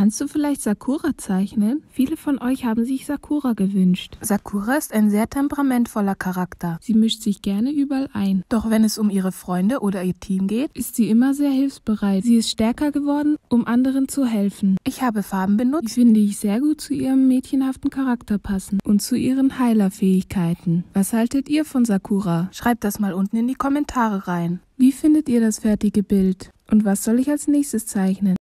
Kannst du vielleicht Sakura zeichnen? Viele von euch haben sich Sakura gewünscht. Sakura ist ein sehr temperamentvoller Charakter. Sie mischt sich gerne überall ein. Doch wenn es um ihre Freunde oder ihr Team geht, ist sie immer sehr hilfsbereit. Sie ist stärker geworden, um anderen zu helfen. Ich habe Farben benutzt, die finde ich sehr gut zu ihrem mädchenhaften Charakter passen und zu ihren Heilerfähigkeiten. Was haltet ihr von Sakura? Schreibt das mal unten in die Kommentare rein. Wie findet ihr das fertige Bild? Und was soll ich als nächstes zeichnen?